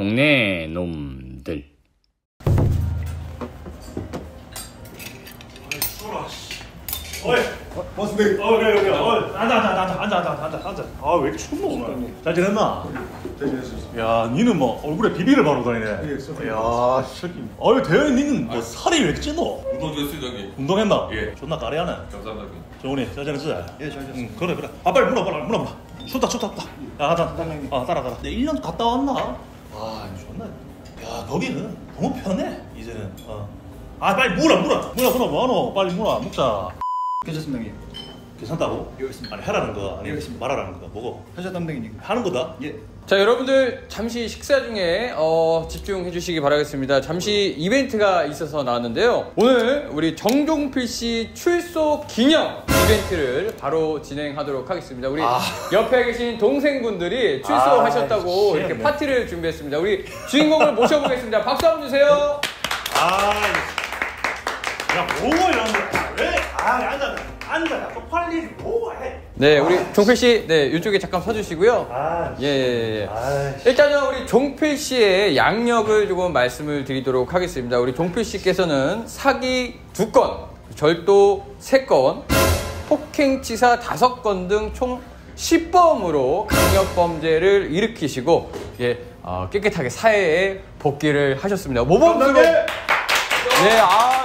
동네 놈들. 어이, 맞습니다. 어 그래 그래. 어 앉아 앉아 앉아 앉아 앉아 앉아 앉아. 아 왜 이렇게 춥노 오늘? 잘 지냈나? 잘 지냈습니다. 야, 니는 뭐 얼굴에 비비를 바르고 다니네. 예, 써. 야, 새끼. 어이 대현이 니는 뭐 살이 왜 이렇게 찌노? 운동 됐습니다 형님 운동했나? 예. 존나 까리하네. 감사합니다 정훈이 잘 지냈지? 예, 잘 지냈습니다. 응, 그래 그래. 아 빨리 물어 물어 물어 물어. 춥다 춥다 춥다. 야 가자. 아 따라 따라. 내 1년 갔다 왔나? 아 존나. 야 거기는 너무 편해 이제는. 어. 아 빨리 물어 물어 물어 물어 뭐하노? 빨리 물어 먹자. 괜찮습니다, 형님. 괜찮다고? 예, 알겠습니다. 아니 하라는 거 아니 알겠습니다. 말하라는 거 뭐고? 회사 담당이니까. 하는 거다. 예. 자 여러분들 잠시 식사 중에 어, 집중해 주시기 바라겠습니다. 잠시 이벤트가 있어서 나왔는데요. 오늘 우리 정종필 씨 출소 기념 이벤트를 바로 진행하도록 하겠습니다. 우리 옆에 계신 동생분들이 출소하셨다고 아, 이렇게. 파티를 준비했습니다. 우리 주인공을 모셔보겠습니다. 박수 한번 주세요. 아, 야 뭐고 이런 거? 왜? 아 앉아 앉아. 또팔 일이 뭐가 해? 네, 우리 종필 씨, 네 이쪽에 잠깐 서주시고요. 아, 예, 예, 예. 아이씨. 일단은 우리 종필 씨의 양력을 조금 말씀을 드리도록 하겠습니다. 우리 종필 씨께서는 사기 두 건, 절도 세 건, 폭행치사 다섯 건 등 총 10범으로 강력범죄를 일으키시고 예, 어, 깨끗하게 사회에 복귀를 하셨습니다. 모범수로. 네, 아.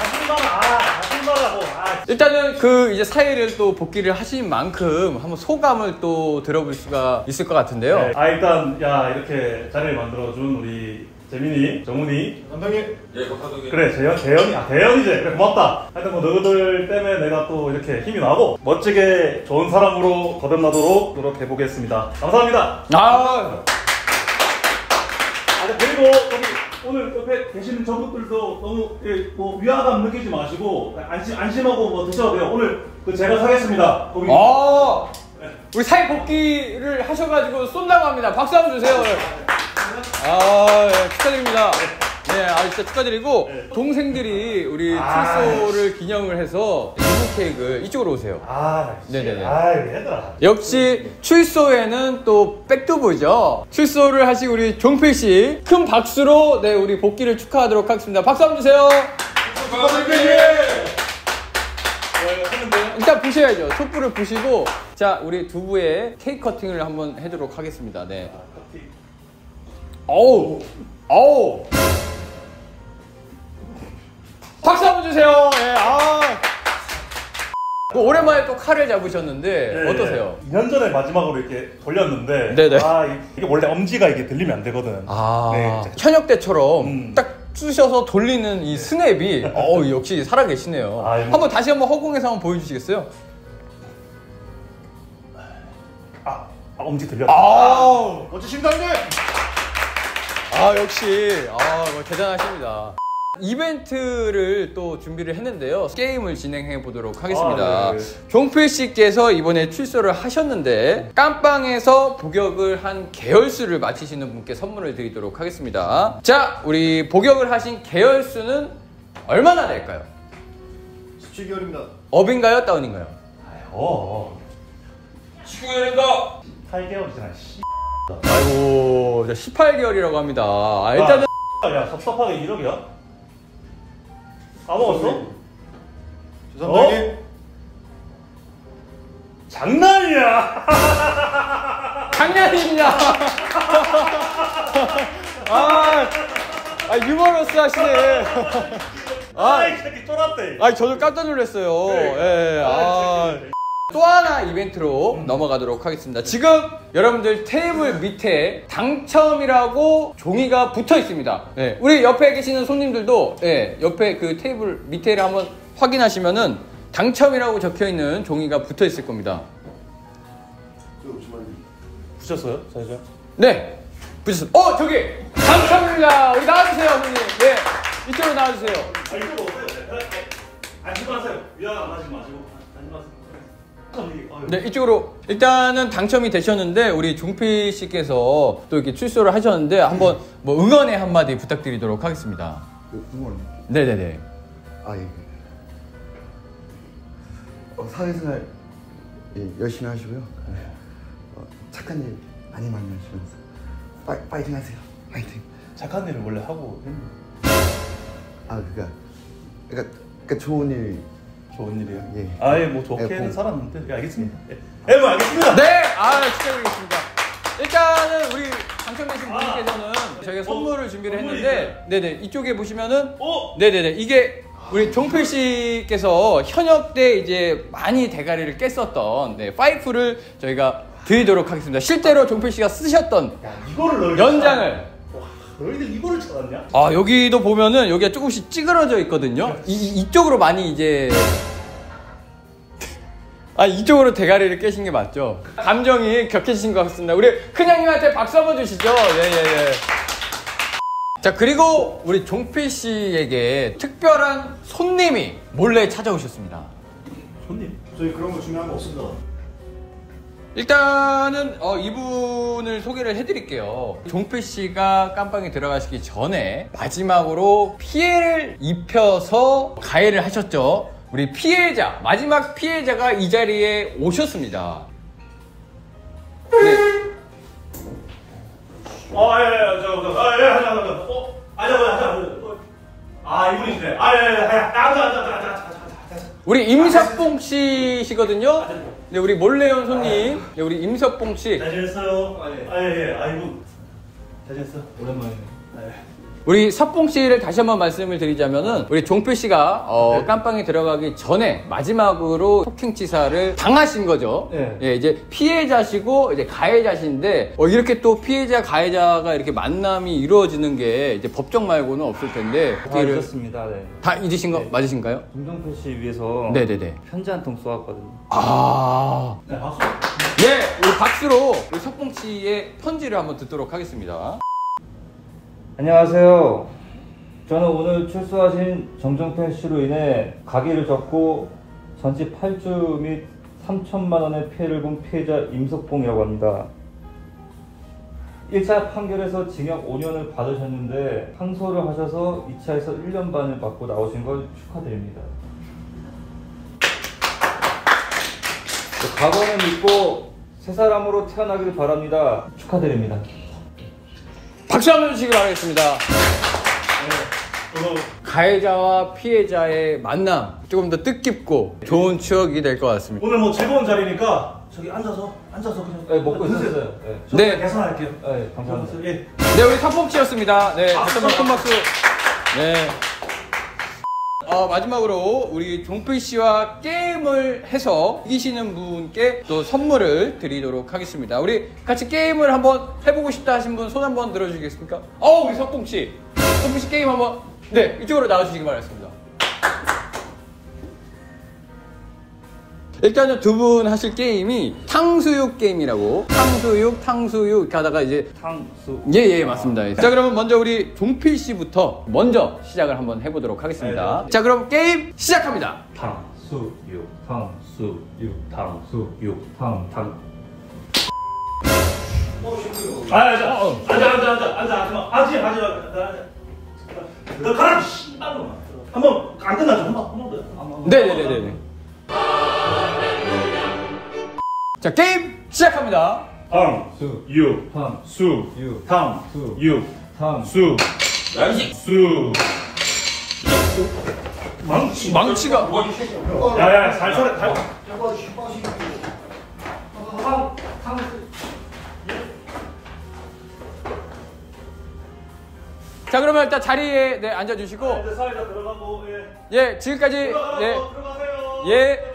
아줌마라, 아, 아줌마라고. 아, 일단은 그 이제 사회를 또 복귀를 하신 만큼 한번 소감을 또 들어볼 수가 있을 것 같은데요. 네. 아 일단 야 이렇게 자리를 만들어준 우리 재민이, 정훈이. 담당님. 예 감사합니다 그래 재현, 재현이, 아 대현이지. 그래 고맙다. 하여튼 뭐 너희들 때문에 내가 또 이렇게 힘이 나고 멋지게 좋은 사람으로 거듭나도록 노력해 보겠습니다. 감사합니다. 아, 아, 그리고 오늘 옆에 계시는 저분들도 너무 예, 뭐 위화감 느끼지 마시고 안심 안심하고 뭐 드셔도 돼요. 오늘 그 제가 사겠습니다. 고기. 어, 우리 사회 복귀를 하셔가지고 쏜다고 합니다. 박수 한번 주세요. 아, 예, 축하드립니다. 네, 아 진짜 축하드리고 네. 동생들이 우리 아, 출소를 기념을 해서 이브 케이크 이쪽으로 오세요. 아, 씨. 네네네. 아, 얘들아. 역시 출소에는 또 백두부죠. 출소를 하신 우리 종필 씨 큰 박수로 네 우리 복귀를 축하하도록 하겠습니다. 박수 한번 주세요. 일단 부셔야죠. 촛불을 부시고 자 우리 두부의 케이크 커팅을 한번 해도록 하겠습니다. 네. 어우, 어우. 박수 한번 주세요. 예, 아. 또 오랜만에 또 칼을 잡으셨는데 네, 어떠세요? 2년 전에 마지막으로 이렇게 돌렸는데 네네. 아 이- 이게 원래 엄지가 이게 들리면 안 되거든. 아, 네. 현역 때처럼 음. 딱 쑤셔서 돌리는 이 스냅이 어 역시 살아 계시네요. 아이고. 한번 다시 한번 허공에서 한번 보여주시겠어요? 아, 아 엄지 들렸다. 아, 멋지십니다, 형님. 아 역시 아뭐 대단하십니다. 이벤트를 또 준비를 했는데요. 게임을 진행해 보도록 하겠습니다. 아, 네, 네. 종필 씨께서 이번에 출소를 하셨는데 깜빵에서 복역을 한 계열수를 맞히시는 분께 선물을 드리도록 하겠습니다. 자, 우리 복역을 하신 계열수는 얼마나 될까요? 17개월입니다. 업인가요, 다운인가요? 어, 어. 축구연입니다 8개월이잖아. 씨. 아이고, 18개월이라고 합니다. 아, 일단은 야 섭섭하게 1억이야? 까먹었어? 저 담당님. 어? 장난이야. 장난입니다. 아, 아 유머러스 하시네. 아, 아이 새끼 쫄았대. 아, 저도 깜짝 놀랐어요. 예, 예. 아. 또 하나 이벤트로 넘어가도록 하겠습니다. 지금 여러분들 테이블 밑에 당첨이라고 종이가 붙어 있습니다. 네, 우리 옆에 계시는 손님들도 예, 옆에 그 테이블 밑에를 한번 확인하시면은 당첨이라고 적혀 있는 종이가 붙어 있을 겁니다. 붙였어요, 사회자? 네. 붙였어. 어, 저기 당첨입니다. 우리 나와주세요, 손님. 네, 이쪽으로 나와주세요. 아 이거 오세요. 안심하세요. 위안 하지 마시고 안심하세요. 네, 이쪽으로 일단은 당첨이 되셨는데 우리 종필 씨께서 또 이렇게 출소를 하셨는데 한번 뭐 응원의 한마디 부탁드리도록 하겠습니다. 그 응원. 네, 네, 네. 아 예. 어, 사회생활 예, 열심히 하시고요. 어, 착한 일 많이 만나시면서 파이, 파이팅 하세요. 파이팅. 착한 일을 원래 하고 했는데 아 그니까 그니까 그니까 좋은 일. 좋은 일이에요. 예. 아예 뭐 좋게는 예, 뭐. 살았는데 예, 알겠습니다. 예, 예, 뭐 알겠습니다. 네, 아 축하드리겠습니다. 일단은 우리 당첨되신 아. 분께서는 저희가 어, 선물을 준비를 선물이 했는데, 네네 이쪽에 보시면은, 어? 네네네 이게 우리 종필 씨께서 현역 때 이제 많이 대가리를 깼었던 네, 파이프를 저희가 드리도록 하겠습니다. 실제로 종필 씨가 쓰셨던 야 이거를 연장을. 너희들 이거를 찾았냐? 아 여기도 보면은 여기가 조금씩 찌그러져 있거든요. 이, 이- 이쪽으로 많이 이제 아 이쪽으로 대가리를 깨신 게 맞죠? 감정이 격해지신 것 같습니다. 우리 큰형님한테 박수 한번 주시죠. 예예예. 자 그리고 우리 종필 씨에게 특별한 손님이 몰래 찾아오셨습니다. 손님. 저희 그런 거 중요한 거 없습니다. 일단은 어, 이분을 소개를 해드릴게요. 종필 씨가 깜빵에 들어가시기 전에 마지막으로 피해를 입혀서 가해를 하셨죠. 우리 피해자 마지막 피해자가 이 자리에 오셨습니다. 네. 아, 예, 예, 저, 저, 아, 예, 하자, 하자. 어, 하자, 하자, 하자. 어, 아, 이분이시네. 아, 예, 예, 예. 앉아, 앉아, 앉아, 앉아, 앉아, 앉아. 우리 임석봉 씨시거든요. 네, 우리 몰래 온 손님. 네, 우리 임석봉 씨. 잘 지냈어요? 아, 예. 아, 예, 예. 아이고. 잘 지냈어? 오랜만이네. 아, 예. 우리 석봉 씨를 다시 한번 말씀을 드리자면은 우리 종필 씨가 어, 네. 깜빵에 들어가기 전에 마지막으로 폭행 치사를 당하신 거죠. 네. 예, 이제 피해자시고 이제 가해자신데 어, 이렇게 또 피해자 가해자가 이렇게 만남이 이루어지는 게 이제 법정 말고는 없을 텐데 다 어떻게 잊었습니다. 네. 다 잊으신 거 맞으신가요? 김종필 씨 위해서 네네네. 편지 한 통 쏘았거든요. 아, 네, 박수. 예, 우리 박수로 우리 석봉 씨의 편지를 한번 듣도록 하겠습니다. 안녕하세요. 저는 오늘 출소하신 정정필 씨로 인해 가게를 접고 전치 8주 및 3천만 원의 피해를 본 피해자 임석봉이라고 합니다. 1차 판결에서 징역 5년을 받으셨는데 항소를 하셔서 2차에서 1년 반을 받고 나오신 걸 축하드립니다. 과거는 잊고 새 사람으로 태어나길 바랍니다. 축하드립니다. 박수 한번 주시기 바라겠습니다. 저도 가해자와 피해자의 만남 조금 더 뜻깊고 좋은 추억이 될 것 같습니다. 오늘 뭐 즐거운 자리니까 저기 앉아서, 앉아서 그냥. 네, 먹고. 있었어요. 네. 저 네. 네. 계산할게요. 네, 감사합니다. 예. 네, 우리 삼봉 씨였습니다. 네, 다시 한번 큰 박수. 네. 어, 마지막으로 우리 종필 씨와 게임을 해서 이기시는 분께 또 선물을 드리도록 하겠습니다. 우리 같이 게임을 한번 해보고 싶다 하신 분 손 한번 들어주시겠습니까? 어, 우리 석봉 씨. 석봉 씨 게임 한번, 네, 이쪽으로 나와주시기 바라겠습니다. 일단은 두 분 하실 게임이 탕수육 게임이라고 탕수육 탕수육 이렇게 하다가 이제 탕수. 예, 예, 맞습니다. 자, 그러면 먼저 우리 종필 씨부터 먼저 시작을 한번 해보도록 하겠습니다. 네, 네. 자, 그럼 게임 시작합니다. 탕수육, 탕수육, 탕수육, 탕, 탕. 아, 앉아. 앉아, 앉아, 앉아, 앉아, 앉아. 마. 아지, 아지, 앉아. 너 가라, 씨발로. 한번 안 끝나죠? 한번, 한번 더. 네네네네. 자, 게임 시작합니다. 탕, 수, 유, 탕, 수, 유, 탕, 수, 유, 탕. 수, 새끼. 수. 망치. 망치가. 뭐, 이 새끼. 야, 야, 잘 차려, 잘. 자, 그러면 일단 자리에 네, 앉아주시고, 들어가고, 예. 예, 지금까지, 들어가라고, 네, 들어가세요. 예,